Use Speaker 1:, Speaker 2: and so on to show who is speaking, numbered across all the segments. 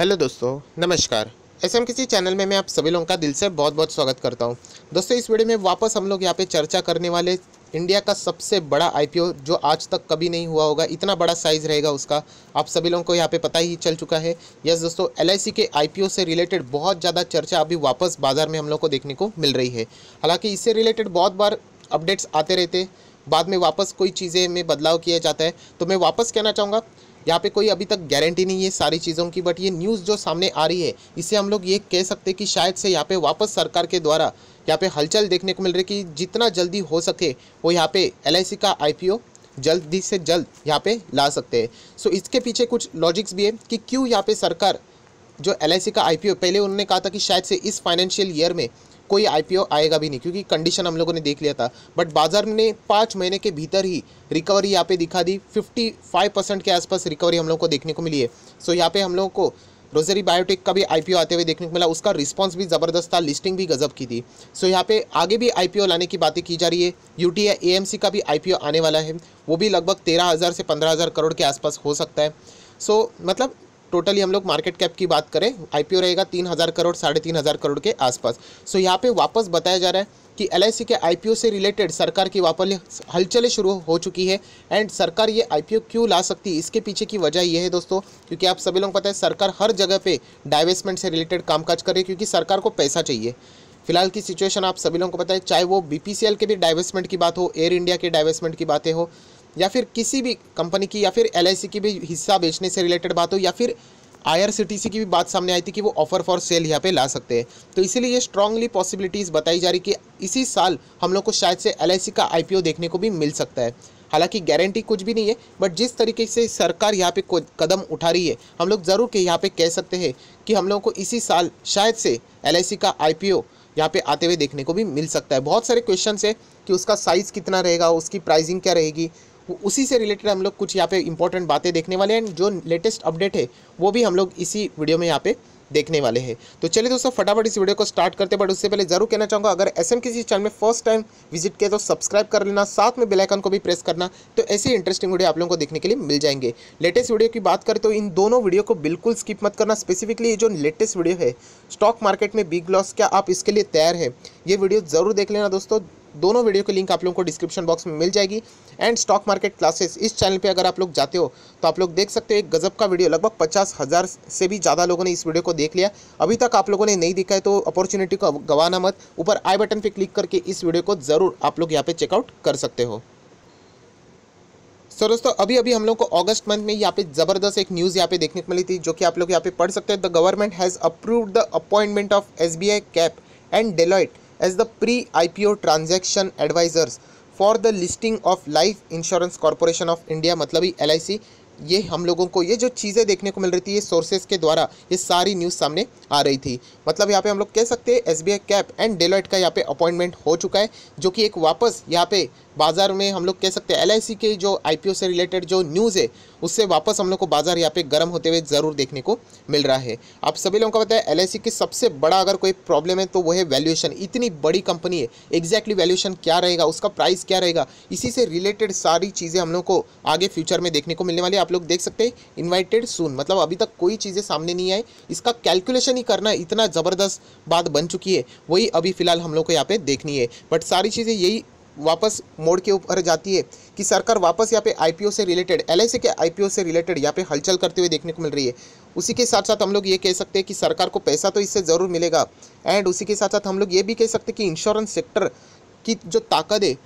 Speaker 1: Hello दोस्तों, नमस्कार। S M किसी चैनल में मैं आप सभी लोगों का दिल से बहुत बहुत स्वागत करता हूँ। दोस्तों, इस वीडियो में वापस हम लोग यहाँ पे चर्चा करने वाले इंडिया का सबसे बड़ा आईपीओ जो आज तक कभी नहीं हुआ होगा, इतना बड़ा साइज़ रहेगा उसका, आप सभी लोगों को यहाँ पे पता ही चल चुका है। यस दोस्तों LIC के आईपीओ से रिलेटेड बहुत ज़्यादा चर्चा अभी वापस बाज़ार में हम लोग को देखने को मिल रही है। हालाँकि इससे रिलेटेड बहुत बार अपडेट्स आते रहते, बाद में वापस कोई चीज़ें में बदलाव किया जाता है। तो मैं वापस कहना चाहूँगा यहाँ पे कोई अभी तक गारंटी नहीं है सारी चीज़ों की बट ये न्यूज़ जो सामने आ रही है इससे हम लोग ये कह सकते हैं कि शायद से यहाँ पे वापस सरकार के द्वारा यहाँ पे हलचल देखने को मिल रही है कि जितना जल्दी हो सके वो यहाँ पे एलआईसी का आई जल्दी से जल्द यहाँ पे ला सकते हैं। सो इसके पीछे कुछ लॉजिक्स भी है कि क्यों यहाँ पे सरकार जो एलआईसी का आईपीओ पहले उन्होंने कहा था कि शायद से इस फाइनेंशियल ईयर में कोई आईपीओ आएगा भी नहीं, क्योंकि कंडीशन हम लोगों ने देख लिया था। बट बाज़ार ने पाँच महीने के भीतर ही रिकवरी यहाँ पे दिखा दी। 55 परसेंट के आसपास रिकवरी हम लोग को देखने को मिली है। सो यहाँ पे हम लोगों को रोजरी बायोटेक का भी आईपीओ आते हुए देखने को मिला। उसका रिस्पांस भी ज़बरदस्त था लिस्टिंग भी गजब की थी। सो यहाँ पे आगे भी आईपीओ लाने की बातें की जा रही है। या एएमसी का भी आईपीओ आने वाला है। वो भी लगभग तेरह हज़ार से पंद्रह हज़ार करोड़ के आसपास हो सकता है। सो मतलब टोटली हम लोग मार्केट कैप की बात करें आईपीओ रहेगा तीन हज़ार करोड़, साढ़े तीन हज़ार करोड़ के आसपास। सो यहाँ पे वापस बताया जा रहा है कि एल के आईपीओ से रिलेटेड सरकार की वापस हलचलें शुरू हो चुकी है। एंड सरकार ये आईपीओ क्यों ला सकती है? इसके पीछे की वजह यह है दोस्तों, क्योंकि आप सभी लोग पता है, सरकार हर जगह पे डाइवेस्टमेंट से रिलेटेड कामकाज करे क्योंकि सरकार को पैसा चाहिए। फ़िलहाल की सिचुएशन आप सभी लोगों को पता है, चाहे वो BPCL के भी डाइवेस्टमेंट की बात हो एयर इंडिया के डाइवेस्टमेंट की बातें हो या फिर किसी भी कंपनी की या फिर एलआईसी की भी हिस्सा बेचने से रिलेटेड बात हो, या फिर आईआरसीटीसी की भी बात सामने आई थी कि वो ऑफ़र फॉर सेल यहाँ पे ला सकते हैं। तो इसीलिए ये स्ट्रांगली पॉसिबिलिटीज़ बताई जा रही कि इसी साल हम लोग को शायद से एलआईसी का आईपीओ देखने को भी मिल सकता है। हालाँकि गारंटी कुछ भी नहीं है बट जिस तरीके से सरकार यहाँ पे कदम उठा रही है, हम लोग ज़रूर के यहाँ पे कह सकते हैं कि हम लोगों को इसी साल शायद से LIC का आई पी यहाँ पे आते हुए देखने को भी मिल सकता है। बहुत सारे क्वेश्चन है कि उसका साइज़ कितना रहेगा, उसकी प्राइसिंग क्या रहेगी उसी से रिलेटेड हम लोग कुछ यहाँ पे इंपॉर्टेंट बातें देखने वाले हैं। जो लेटेस्ट अपडेट है, वो भी हम लोग इसी वीडियो में यहाँ पे देखने वाले हैं। तो चलिए दोस्तों, फटाफट इस वीडियो को स्टार्ट करते हैं। बट उससे पहले ज़रूर कहना चाहूँगा, अगर एस एम किसी चैनल में फ़र्स्ट टाइम विज़िट किया तो सब्सक्राइब कर लेना। साथ में बेलाइकन को भी प्रेस करना। तो ऐसी इंटरेस्टिंग वीडियो आप लोगों को देखने के लिए मिल जाएँगे। लेटेस्ट वीडियो की बात करें तो इन दोनों वीडियो को बिल्कुल स्किप मत करना। स्पेसिफिकली जो लेटेस्ट वीडियो है स्टॉक मार्केट में बिग लॉस क्या आप इसके लिए तैयार है? ये वीडियो ज़रूर देख लेना दोस्तों। दोनों वीडियो की लिंक आप लोगों को डिस्क्रिप्शन बॉक्स में मिल जाएगी। एंड स्टॉक मार्केट क्लासेस इस चैनल पे अगर आप लोग जाते हो तो आप लोग देख सकते हो एक गजब का वीडियो लगभग पचास हज़ार से भी ज़्यादा लोगों ने इस वीडियो को देख लिया। अभी तक आप लोगों ने नहीं देखा है तो अपॉर्चुनिटी को गवाना मत। ऊपर आई बटन पर क्लिक करके इस वीडियो को ज़रूर आप लोग यहाँ पे चेकआउट कर सकते हो। सो so, दोस्तों अभी अभी हम लोग को अगस्त मंथ में यहाँ पे ज़बरदस्त एक न्यूज़ यहाँ पे देखने को मिली थी जो कि आप लोग यहाँ पे पढ़ सकते हैं। The government has approved the appointment of S B I cap and Deloitte as the pre-IPO transaction advisors for the listing of Life Insurance Corporation of India मतलब ही एल ये हम लोगों को, ये जो चीज़ें देखने को मिल रही थी, ये सोर्सेज के द्वारा, ये सारी न्यूज़ सामने आ रही थी। मतलब यहाँ पे हम लोग कह सकते हैं एसबीआई कैप एंड डेलोइट का यहाँ पे अपॉइंटमेंट हो चुका है, जो कि एक वापस यहाँ पे बाज़ार में हम लोग कह सकते हैं एलआईसी के जो आईपीओ से रिलेटेड जो न्यूज़ है, उससे वापस हम लोग को बाज़ार यहाँ पे गर्म होते हुए ज़रूर देखने को मिल रहा है। आप सभी लोगों को पता है एल की सबसे बड़ा अगर कोई प्रॉब्लम है तो वो है वैल्यूएशन इतनी बड़ी कंपनी है एग्जैक्टली वैल्यूएशन क्या रहेगा, उसका प्राइस क्या रहेगा, इसी से रिलेटेड सारी चीज़ें हम लोग को आगे फ्यूचर में देखने को मिलने वाली आप लोग देख सकते हैं इन्वाइटेड सून मतलब अभी तक कोई चीज़ें सामने नहीं आई। इसका कैलकुलेशन ही करना इतना ज़बरदस्त बात बन चुकी है, वही अभी फ़िलहाल हम लोग को यहाँ पे देखनी है। बट सारी चीज़ें यही वापस मोड़ के ऊपर जाती है कि सरकार वापस यहाँ पे आईपीओ से रिलेटेड एलआईसी के आईपीओ से रिलेटेड यहाँ पे हलचल करते हुए देखने को मिल रही है। उसी के साथ साथ हम लोग ये कह सकते हैं कि सरकार को पैसा तो इससे ज़रूर मिलेगा। एंड उसी के साथ साथ हम लोग ये भी कह सकते हैं कि इंश्योरेंस सेक्टर की जो ताकत है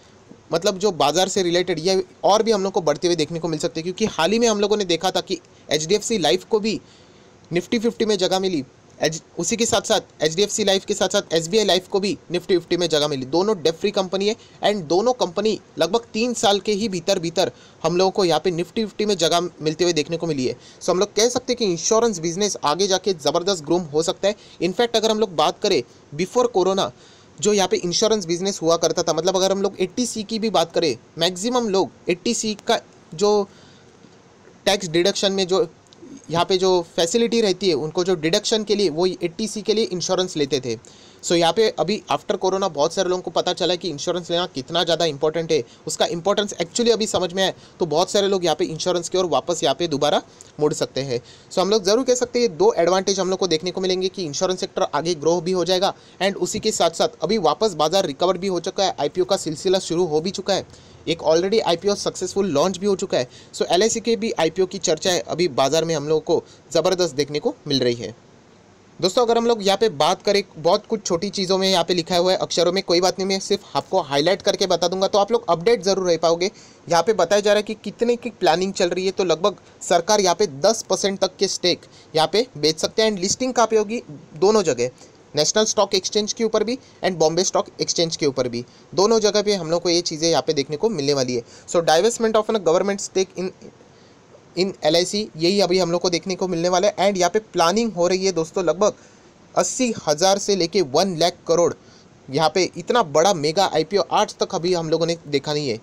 Speaker 1: मतलब जो बाज़ार से रिलेटेड ये और भी हम लोग को बढ़ते हुए देखने को मिल सकते हैं। क्योंकि हाल ही में हम लोगों ने देखा था कि एचडीएफसी लाइफ को भी निफ्टी फिफ्टी में जगह मिली। एच उसी के साथ साथ H D F C life के साथ साथ एस बी आई लाइफ को भी निफ्टी फिफ्टी में जगह मिली। दोनों डेफ फ्री कंपनी है एंड दोनों कंपनी लगभग तीन साल के ही भीतर भीतर हम लोगों को यहाँ पे निफ्टी फिफ्टी में जगह मिलते हुए देखने को मिली है। सो हम लोग कह सकते हैं कि इंश्योरेंस बिज़नेस आगे जाके ज़बरदस्त ग्रूम हो सकता है। इनफैक्ट अगर हम लोग बात करें बिफोर कोरोना जो यहाँ पे इंश्योरेंस बिज़नेस हुआ करता था मतलब अगर हम लोग एट्टी सी की भी बात करें मैक्सिमम लोग एट्टी सी का जो टैक्स डिडक्शन में जो यहाँ पे जो फैसिलिटी रहती है, उनको जो डिडक्शन के लिए, वो एट्टी के लिए इंश्योरेंस लेते थे। सो यहाँ पे अभी आफ्टर कोरोना बहुत सारे लोगों को पता चला कि इंश्योरेंस लेना कितना ज़्यादा इंपॉर्टेंट है। उसका इंपॉर्टेंस एक्चुअली अभी समझ में आए तो बहुत सारे लोग यहाँ पे इंश्योरेंस की ओर वापस यहाँ पे दोबारा मुड़ सकते हैं। सो हम लोग ज़रूर कह सकते हैं, दो एडवांटेज हम लोग को देखने को मिलेंगे कि इंश्योरेंस सेक्टर आगे ग्रो भी हो जाएगा एंड उसी के साथ साथ अभी वापस बाज़ार रिकवर भी हो चुका है। आईपीओ का सिलसिला शुरू हो भी चुका है। एक ऑलरेडी आईपीओ सक्सेसफुल लॉन्च भी हो चुका है। सो LIC के भी आईपीओ की चर्चा है। अभी बाज़ार में हम लोगों को ज़बरदस्त देखने को मिल रही है। दोस्तों, अगर हम लोग यहाँ पे बात करें, बहुत कुछ छोटी चीज़ों में यहाँ पे लिखा हुआ है, अक्षरों में कोई बात नहीं, मैं सिर्फ़ आपको हाईलाइट करके बता दूँगा तो आप लोग अपडेट ज़रूर रह पाओगे। यहाँ पे बताया जा रहा है कि कितने की प्लानिंग चल रही है तो लगभग सरकार यहाँ पे 10 परसेंट तक के स्टेक यहाँ पे बेच सकते हैं एंड लिस्टिंग कहाँ पे होगी? दोनों जगह नेशनल स्टॉक एक्सचेंज के ऊपर भी एंड बॉम्बे स्टॉक एक्सचेंज के ऊपर भी। दोनों जगह पे हम लोग को ये चीज़ें यहाँ पे देखने को मिलने वाली है। So divestment of an government stake in in L यही अभी हम लोग को देखने को मिलने वाला है। एंड यहाँ पे प्लानिंग हो रही है दोस्तों लगभग अस्सी हज़ार से लेके वन लाख करोड़। यहाँ पे इतना बड़ा मेगा आईपीओ आज तक अभी हम लोगों ने देखा नहीं है।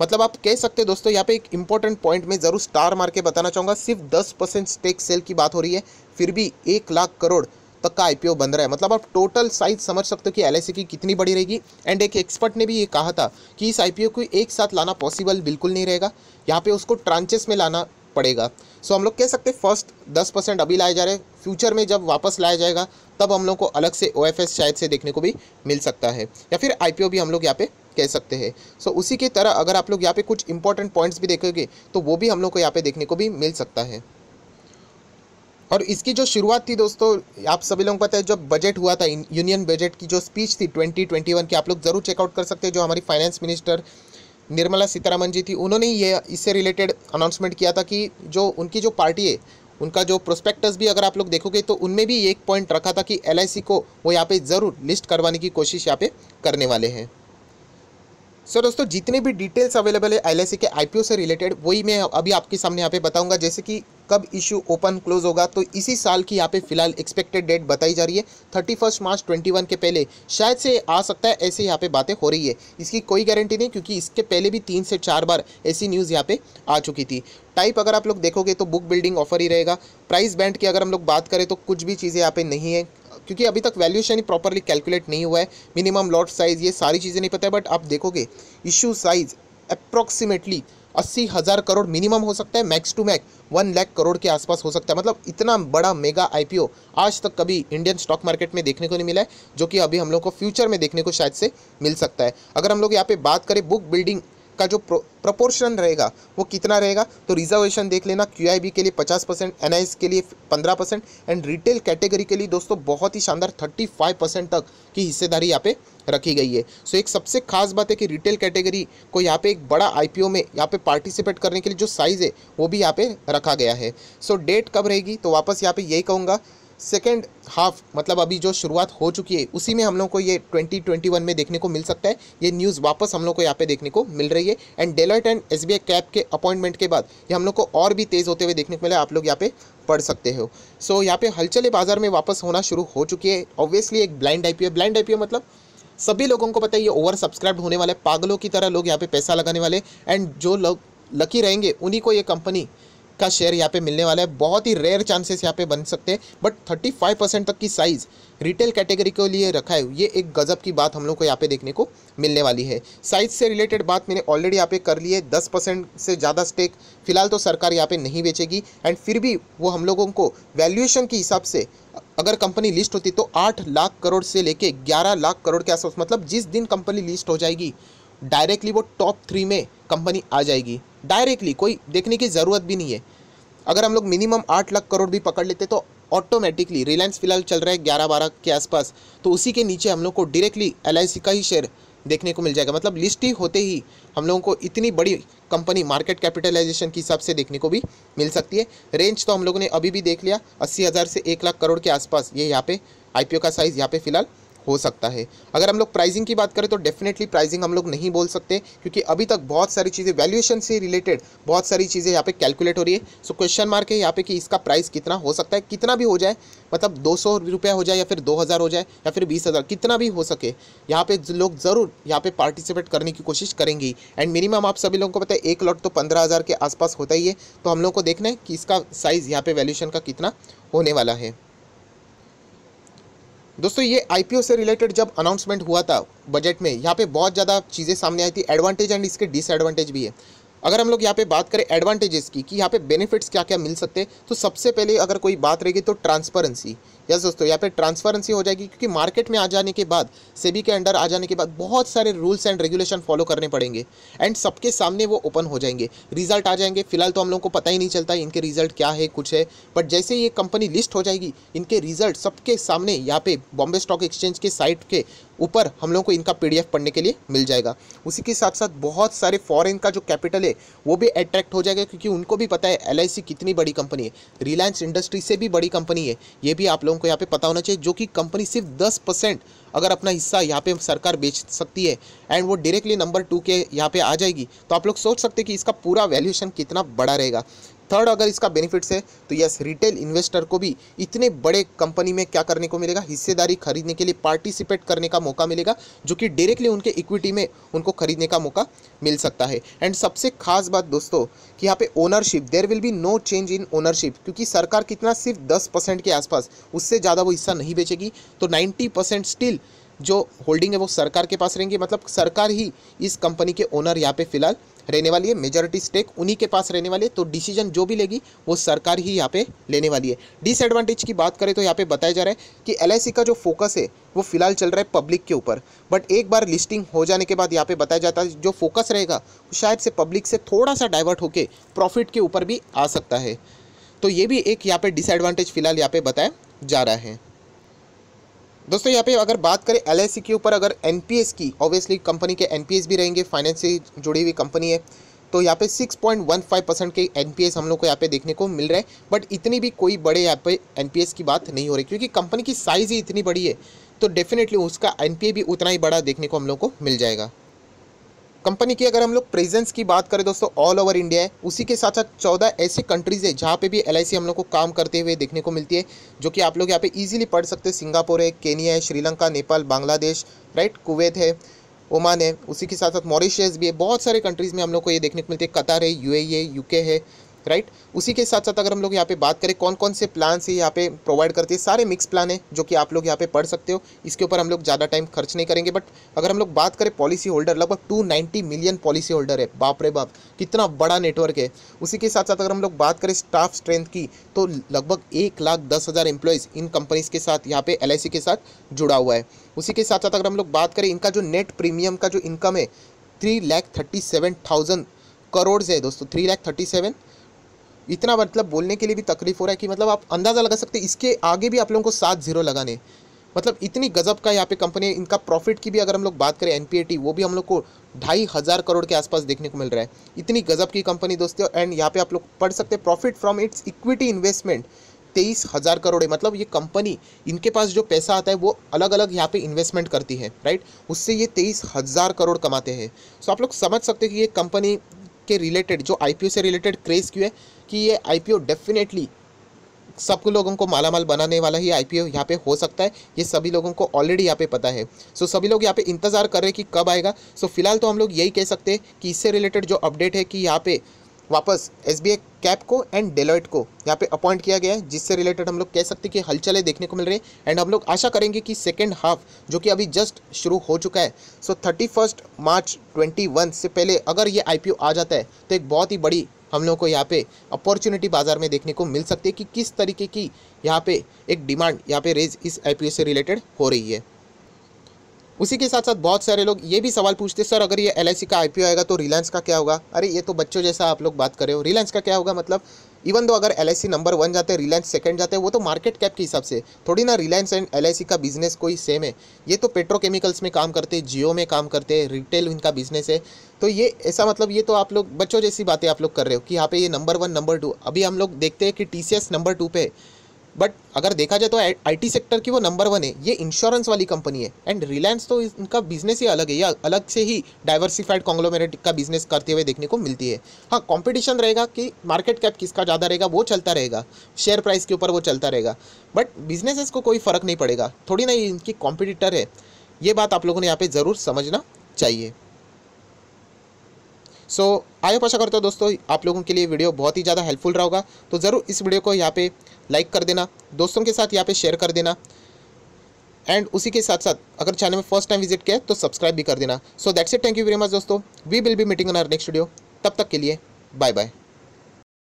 Speaker 1: मतलब आप कह सकते हैं दोस्तों, यहाँ पे एक इंपॉर्टेंट पॉइंट में ज़रूर स्टार मार के बताना चाहूँगा, सिर्फ़ दस परसेंट स्टेक सेल की बात हो रही है, फिर भी एक लाख करोड़ तक का आईपीओ बन रहा है। मतलब आप टोटल साइज़ समझ सकते हो कि एलआईसी की कितनी बड़ी रहेगी। एंड एक एक्सपर्ट ने भी ये कहा था कि इस आईपीओ को एक साथ लाना पॉसिबल बिल्कुल नहीं रहेगा। यहाँ पे उसको ट्रांचेस में लाना पड़ेगा। सो हम लोग कह सकते हैं फ़र्स्ट दस परसेंट अभी लाए जा रहे हैं। फ्यूचर में जब वापस लाया जाएगा तब हम लोग को अलग से ओएफएस शायद से देखने को भी मिल सकता है। या फिर आईपीओ भी हम लोग यहाँ पे कह सकते हैं। सो so, उसी की तरह अगर आप लोग यहाँ पे कुछ इंपॉर्टेंट पॉइंट्स भी देखोगे तो वो भी हम लोग को यहाँ पे देखने को भी मिल सकता है। और इसकी जो शुरुआत थी दोस्तों आप सभी लोगों को पता है जब बजट हुआ था यूनियन बजट की जो स्पीच थी 2021 की आप लोग ज़रूर चेकआउट कर सकते हैं जो हमारी फाइनेंस मिनिस्टर निर्मला सीतारामन जी थी, उन्होंने ये, इससे रिलेटेड अनाउंसमेंट किया था कि जो, उनकी जो पार्टी है, उनका जो प्रोस्पेक्टस भी अगर आप लोग देखोगे तो उनमें भी एक पॉइंट रखा था कि एल को वो यहाँ पे ज़रूर लिस्ट करवाने की कोशिश यहाँ पे करने वाले हैं। सर so, दोस्तों जितने भी डिटेल्स अवेलेबल है एलएसी के आईपीओ से रिलेटेड वही मैं अभी आपके सामने यहाँ पे बताऊँगा। जैसे कि कब इशू ओपन क्लोज होगा तो इसी साल की यहाँ पे फ़िलहाल एक्सपेक्टेड डेट बताई जा रही है। Thirty first March twenty one के पहले शायद से आ सकता है ऐसे यहाँ पे बातें हो रही है। इसकी कोई गारंटी नहीं क्योंकि इसके पहले भी तीन से चार बार ऐसी न्यूज़ यहाँ पे आ चुकी थी। टाइप अगर आप लोग देखोगे तो बुक बिल्डिंग ऑफ़र ही रहेगा। प्राइस बैंड की अगर हम लोग बात करें तो कुछ भी चीज़ें यहाँ पे नहीं है। क्योंकि अभी तक वैल्यूएशन ही प्रॉपरली कैलकुलेट नहीं हुआ है। मिनिमम लॉट साइज़ ये सारी चीज़ें नहीं पता है बट आप देखोगे इशू साइज़ अप्रॉक्सीमेटली अस्सी हज़ार करोड़ मिनिमम हो सकता है max to max one lakh crore के आसपास हो सकता है। मतलब इतना बड़ा मेगा आईपीओ आज तक कभी इंडियन स्टॉक मार्केट में देखने को नहीं मिला है, जो कि अभी हम लोग को फ्यूचर में देखने को शायद से मिल सकता है। अगर हम लोग यहाँ पे बात करें बुक बिल्डिंग का जो प्रपोर्शन रहेगा, वो कितना रहेगा? तो रिजर्वेशन देख लेना QIB के लिए 50 परसेंट एनआईएस के लिए 15 परसेंट एंड रिटेल कैटेगरी के लिए दोस्तों बहुत ही शानदार 35 परसेंट तक की हिस्सेदारी यहाँ पे रखी गई है। सो एक सबसे खास बात है कि रिटेल कैटेगरी को यहाँ पे एक बड़ा आईपीओ में यहाँ पे पार्टिसिपेट करने के लिए जो साइज़ है, वो भी यहाँ पे रखा गया है। सो डेट कब रहेगी? तो वापस यहाँ पे यही कहूँगा सेकेंड हाफ़ मतलब अभी जो शुरुआत हो चुकी है उसी में हम लोग को ये 2021 में देखने को मिल सकता है। ये न्यूज़ वापस हम लोग को यहाँ पे देखने को मिल रही है। And Deloitte and S cap के अपॉइंटमेंट के बाद ये हम लोग को और भी तेज़ होते हुए देखने को मिला। आप लोग यहाँ पे पढ़ सकते हो। सो so, यहाँ पे हलचले बाज़ार में वापस होना शुरू हो चुकी है। ऑब्वियसली एक ब्लाइंड आईपीओ ब्लाइंड आईपीओ मतलब सभी लोगों को पता है ये ओवर सब्सक्राइब होने वाले पागलों की तरह लोग यहाँ पे पैसा लगाने वाले एंड जो लोग लकी रहेंगे उन्हीं को ये कंपनी का शेयर यहाँ पे मिलने वाला है। बहुत ही रेयर चांसेस यहाँ पे बन सकते हैं। बट 35 परसेंट तक की साइज़ रिटेल कैटेगरी के लिए रखा है। ये एक गज़ब की बात हम लोग को यहाँ पे देखने को मिलने वाली है। साइज़ से रिलेटेड बात मैंने ऑलरेडी यहाँ पे कर ली है। दस परसेंट से ज़्यादा स्टेक फ़िलहाल तो सरकार यहाँ पे नहीं बेचेगी। एंड फिर भी वो हम लोगों को वैल्यूएशन के हिसाब से अगर कंपनी लिस्ट होती तो आठ लाख करोड़ से लेके ग्यारह लाख करोड़ के आसपास मतलब जिस दिन कंपनी लिस्ट हो जाएगी डायरेक्टली वो टॉप थ्री में कंपनी आ जाएगी। डायरेक्टली कोई देखने की ज़रूरत भी नहीं है। अगर हम लोग मिनिमम आठ लाख करोड़ भी पकड़ लेते तो ऑटोमेटिकली रिलायंस फ़िलहाल चल रहा है ग्यारह बारह के आसपास। तो उसी के नीचे हम लोग को डायरेक्टली एलआईसी का ही शेयर देखने को मिल जाएगा। मतलब लिस्ट ही होते ही हम लोगों को इतनी बड़ी कंपनी मार्केट कैपिटलाइजेशन के हिसाब से देखने को भी मिल सकती है। रेंज तो हम लोगों ने अभी भी देख लिया, अस्सी हज़ार से एक लाख करोड़ के आसपास। ये यहाँ पे आईपीओ का साइज़ यहाँ पे फ़िलहाल हो सकता है। अगर हम लोग प्राइसिंग की बात करें तो डेफिनेटली प्राइसिंग हम लोग नहीं बोल सकते, क्योंकि अभी तक बहुत सारी चीज़ें वैल्यूएशन से रिलेटेड बहुत सारी चीज़ें यहाँ पे कैलकुलेट हो रही है। सो क्वेश्चन मार्क है यहाँ पे कि इसका प्राइस कितना हो सकता है, कितना भी हो जाए मतलब दो सौ रुपया हो जाए या फिर दो हज़ार हो जाए या फिर बीस हज़ार, कितना भी हो सके, यहाँ पे लोग ज़रूर यहाँ पे पार्टिसिपेट करने की कोशिश करेंगे। एंड मिनिमम आप सभी लोगों को पता है, एक लॉट तो पंद्रह हज़ार के आसपास होता ही है। तो हम लोग को देखना है कि इसका साइज़ यहाँ पे वैल्यूशन का कितना होने वाला है। दोस्तों, ये आईपीओ से रिलेटेड जब अनाउंसमेंट हुआ था बजट में, यहाँ पे बहुत ज़्यादा चीज़ें सामने आई थी। एडवांटेज एंड इसके डिसएडवांटेज भी है। अगर हम लोग यहाँ पे बात करें एडवांटेजेस की, कि यहाँ पे बेनिफिट्स क्या क्या मिल सकते हैं तो सबसे पहले अगर कोई बात रहेगी तो ट्रांसपेरेंसी यस दोस्तों, यहाँ पे ट्रांसपेरेंसी हो जाएगी क्योंकि मार्केट में आ जाने के बाद, सेबी के अंडर आ जाने के बाद बहुत सारे रूल्स एंड रेगुलेशन फॉलो करने पड़ेंगे। एंड सबके सामने वो ओपन हो जाएँगे। रिज़ल्ट आ जाएँगे। फ़िलहाल तो हम लोग को पता ही नहीं चलता इनके रिज़ल्ट क्या है, कुछ है। बट जैसे ये कंपनी लिस्ट हो जाएगी, इनके रिज़ल्ट सबके सामने यहाँ पे बॉम्बे स्टॉक एक्सचेंज के साइट के ऊपर हम लोग को इनका पीडीएफ पढ़ने के लिए मिल जाएगा। उसी के साथ साथ बहुत सारे फॉरेन का जो कैपिटल है, वो भी अट्रैक्ट हो जाएगा क्योंकि उनको भी पता है LIC कितनी बड़ी कंपनी है। रिलायंस इंडस्ट्री से भी बड़ी कंपनी है। ये भी आप लोगों को यहाँ पे पता होना चाहिए, जो कि कंपनी सिर्फ़ दस परसेंट अगर अपना हिस्सा यहाँ पे सरकार बेच सकती है एंड वो डायरेक्टली नंबर टू के यहाँ पे आ जाएगी तो आप लोग सोच सकते हैं कि इसका पूरा वैल्यूएशन कितना बड़ा रहेगा। थर्ड अगर इसका बेनिफिट्स है तो यस रिटेल इन्वेस्टर को भी इतने बड़े कंपनी में क्या करने को मिलेगा? हिस्सेदारी खरीदने के लिए पार्टिसिपेट करने का मौका मिलेगा, जो कि डायरेक्टली उनके इक्विटी में उनको खरीदने का मौका मिल सकता है। एंड सबसे खास बात दोस्तों, कि यहाँ पे ownership there will be no change in ownership क्योंकि सरकार कितना सिर्फ़ दस परसेंट के आसपास, उससे ज़्यादा वो हिस्सा नहीं बेचेगी तो नाइन्टी परसेंट स्टिल जो होल्डिंग है वो सरकार के पास रहेंगी। मतलब सरकार ही इस कंपनी के ओनर यहाँ पे फ़िलहाल रहने वाली है। मेजोरिटी स्टेक उन्हीं के पास रहने वाली है। तो डिसीज़न जो भी लेगी, वो सरकार ही यहाँ पे लेने वाली है। डिसएडवांटेज की बात करें तो यहाँ पे बताया जा रहा है कि एल का जो फोकस है, वो फ़िलहाल चल रहा है पब्लिक के ऊपर। बट एक बार लिस्टिंग हो जाने के बाद यहाँ पे बताया जाता है, जो फोकस रहेगा, वो शायद से पब्लिक से थोड़ा सा डाइवर्ट होकर प्रॉफिट के ऊपर भी आ सकता है। तो ये भी एक यहाँ पे डिसएडवांटेज फ़िलहाल यहाँ पे बताया जा रहा है। दोस्तों, यहाँ पे अगर बात करें एल के ऊपर, अगर एनपीएस की ऑब्वियसली कंपनी के एनपीएस भी रहेंगे फाइनेंस से जुड़ी हुई कंपनी है तो यहाँ पे 6.15 परसेंट के एनपीएस हम लोग को यहाँ पे देखने को मिल रहे हैं बट इतनी भी कोई बड़े यहाँ पे एनपीएस की बात नहीं हो रही, क्योंकि कंपनी की साइज़ ही इतनी बड़ी है तो डेफिनेटली उसका एनपीए भी उतना ही बड़ा देखने को हम लोग को मिल जाएगा। कंपनी की अगर हम लोग प्रेजेंस की बात करें दोस्तों ऑल ओवर इंडिया है, उसी के साथ साथ चौदह ऐसी कंट्रीज़ है जहाँ पे भी एलआईसी हम लोग को काम करते हुए देखने को मिलती है, जो कि आप लोग यहाँ पे इजीली पढ़ सकते हैं। सिंगापुर है, केनिया है, श्रीलंका, नेपाल, बांग्लादेश राइट कुवैत है, ओमान है, उसी के साथ साथ मॉरिशियस भी है। बहुत सारे कंट्रीज़ में हम लोग को ये देखने को मिलती है। कतार है यू है यूके है राइट? उसी के साथ साथ अगर हम लोग यहाँ पे बात करें कौन कौन से प्लान से यहाँ पे प्रोवाइड करती है? सारे मिक्स प्लान है जो कि आप लोग यहाँ पे पढ़ सकते हो। इसके ऊपर हम लोग ज़्यादा टाइम खर्च नहीं करेंगे बट अगर हम लोग बात करें पॉलिसी होल्डर लगभग टू मिलियन पॉलिसी होल्डर है। बाप रे बाप, कितना बड़ा नेटवर्क है। उसी के साथ साथ अगर हम लोग बात करें स्टाफ स्ट्रेंथ की तो लगभग एक लाख दस हज़ार एम्प्लॉयज़ इन कंपनीज़ के साथ यहाँ पे LIC के साथ जुड़ा हुआ है। उसी के साथ साथ अगर हम लोग बात करें, इनका जो नेट प्रीमियम का जो इनकम है three lakh thirty seven thousand crore है दोस्तों। थ्री लैख थर्टी सेवन इतना मतलब बोलने के लिए भी तकलीफ़ हो रहा है कि मतलब आप अंदाज़ा लगा सकते इसके आगे भी आप लोगों को सात ज़ीरो लगाने। मतलब इतनी गजब का यहाँ पे कंपनी है, इनका प्रॉफिट की भी अगर हम लोग बात करें एनपीएटी वो भी हम लोग को ढाई हज़ार करोड़ के आसपास देखने को मिल रहा है। इतनी गजब की कंपनी दोस्तों एंड यहाँ पे आप लोग पढ़ सकते हैं profit from its equity investment तेईस हज़ार करोड़ है। मतलब ये कंपनी इनके पास जो पैसा आता है, वो अलग अलग यहाँ पे इन्वेस्टमेंट करती है राइट उससे ये तेईस हज़ार करोड़ कमाते हैं। सो आप लोग समझ सकते हैं कि ये कंपनी के रिलेटेड जो आईपीओ से रिलेटेड क्रेज़ क्यों है कि ये आईपीओ डेफिनेटली सब लोगों को माला माल बनाने वाला ही आई पी यहाँ पे हो सकता है। ये सभी लोगों को ऑलरेडी यहाँ पे पता है। सो सभी लोग यहाँ पे इंतज़ार कर रहे हैं कि कब आएगा। सो फ़िलहाल तो हम लोग यही कह सकते हैं कि इससे रिलेटेड जो अपडेट है कि यहाँ पे वापस एस बी कैप को एंड डेलॉइट को यहाँ पे अपॉइंट किया गया है, जिससे रिलेटेड हम लोग कह सकते हैं कि हलचलें देखने को मिल रही है। एंड हम लोग आशा करेंगे कि सेकेंड हाफ़ जो कि अभी जस्ट शुरू हो चुका है so thirty first March twenty one से पहले अगर ये आईपीओ आ जाता है तो एक बहुत ही बड़ी हम लोग को यहाँ पे अपॉर्चुनिटी बाज़ार में देखने को मिल सकती है कि किस तरीके की यहाँ पे एक डिमांड यहाँ पे रेज इस आईपीओ से रिलेटेड हो रही है। उसी के साथ साथ बहुत सारे लोग ये भी सवाल पूछते, सर, अगर ये एल का आई आएगा तो रिलायंस का क्या होगा? अरे, ये तो बच्चों जैसा आप लोग बात कर रहे हो। रिलायंस का क्या होगा मतलब? इवन दो अगर एल नंबर वन जाते हैं रिलायंस सेकंड जाते हैं वो तो मार्केट कैप के हिसाब से। थोड़ी ना रिलायंस एंड एल का बिज़नेस कोई सेम है। ये तो पेट्रोकेमिकल्स में काम करते हैं जियो में काम करते हैं रिटेल इनका बिज़नेस है। तो ये, ऐसा मतलब ये तो आप लोग, बच्चों जैसी बातें आप लोग कर रहे हो कि यहाँ पे ये नंबर वन नंबर टू अभी हम लोग देखते हैं कि TCS नंबर टू पे बट अगर देखा जाए तो आईटी सेक्टर की वो नंबर वन है, ये इंश्योरेंस वाली कंपनी है। एंड रिलायंस तो इनका बिज़नेस ही अलग है, या अलग से ही डाइवर्सिफाइड कॉन्ग्लोमेरेट का बिज़नेस करते हुए देखने को मिलती है। हाँ कंपटीशन रहेगा कि मार्केट कैप किसका ज़्यादा रहेगा, वो चलता रहेगा। शेयर प्राइस के ऊपर वो चलता रहेगा। बट बिजनेसेस को कोई फ़र्क नहीं पड़ेगा। थोड़ी ना इनकी कॉम्पिटिटर है। ये बात आप लोगों ने यहाँ पर ज़रूर समझना चाहिए। सो आई होप आशा करता हूँ दोस्तों, आप लोगों के लिए वीडियो बहुत ही ज़्यादा हेल्पफुल रहा होगा। तो ज़रूर इस वीडियो को यहाँ पे लाइक कर देना, दोस्तों के साथ यहाँ पे शेयर कर देना। एंड उसी के साथ साथ, अगर चैनल में फ़र्स्ट टाइम विज़िट किया तो सब्सक्राइब भी कर देना। So that's it thank you very much दोस्तों. We will be meeting in our next video तब तक के लिए बाय बाय